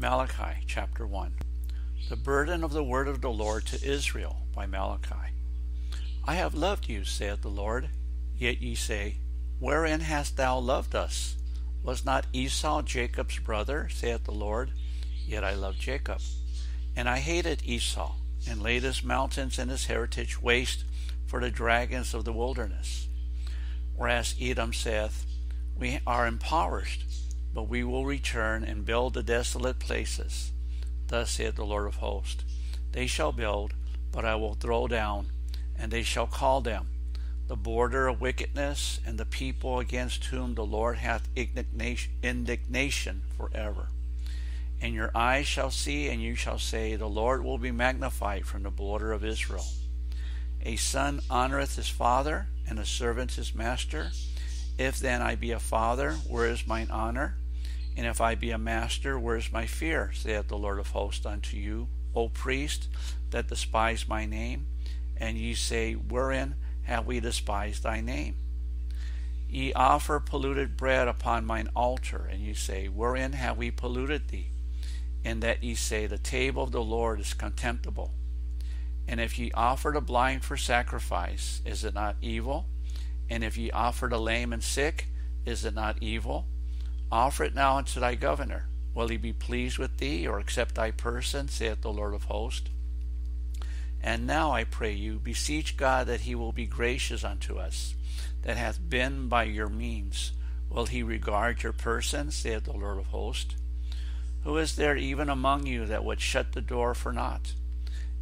Malachi chapter 1 The burden of the word of the Lord to Israel by Malachi. I have loved you, saith the Lord. Yet ye say, Wherein hast thou loved us? Was not Esau Jacob's brother, saith the Lord? Yet I loved Jacob. And I hated Esau, and laid his mountains and his heritage waste for the dragons of the wilderness. Whereas Edom saith, We are impoverished, but we will return and build the desolate places. Thus saith the Lord of hosts They shall build, but I will throw down, and they shall call them the border of wickedness, and the people against whom the Lord hath indignation forever. And your eyes shall see, and you shall say, The Lord will be magnified from the border of Israel. A son honoreth his father, and a servant his master. If then I be a father, where is mine honor? And if I be a master, where is my fear? saith the Lord of hosts unto you, O priest, that despise my name. And ye say, Wherein have we despised thy name? Ye offer polluted bread upon mine altar, and ye say, Wherein have we polluted thee? And that ye say, The table of the Lord is contemptible. And if ye offer the blind for sacrifice, is it not evil? And if ye offer the lame and sick, is it not evil? Offer it now unto thy governor. Will he be pleased with thee, or accept thy person, saith the Lord of hosts? And now I pray you, beseech God that he will be gracious unto us, that hath been by your means. Will he regard your person, saith the Lord of hosts? Who is there even among you that would shut the door for naught?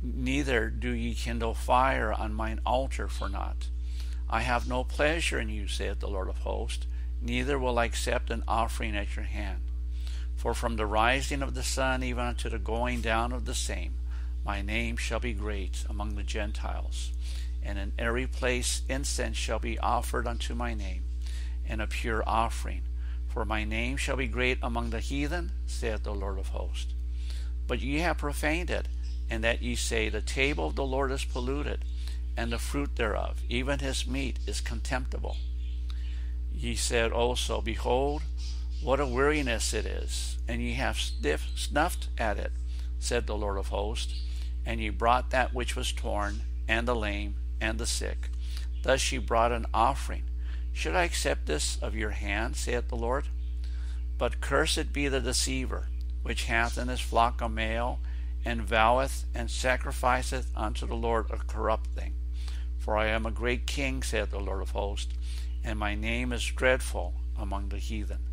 Neither do ye kindle fire on mine altar for naught. I have no pleasure in you, saith the Lord of hosts, neither will I accept an offering at your hand. For from the rising of the sun even unto the going down of the same, my name shall be great among the Gentiles, and in every place incense shall be offered unto my name, and a pure offering. For my name shall be great among the heathen, saith the Lord of hosts. But ye have profaned it, and that ye say, The table of the Lord is polluted, and the fruit thereof, even his meat, is contemptible. Ye said also, Behold, what a weariness it is, and ye have stiff, snuffed at it, said the Lord of hosts and ye brought that which was torn, and the lame, and the sick. Thus ye brought an offering. Should I accept this of your hand, saith the Lord? But cursed be the deceiver, which hath in his flock a male, and voweth and sacrificeth unto the Lord a corrupt thing. For I am a great king, saith the Lord of hosts, and my name is dreadful among the heathen.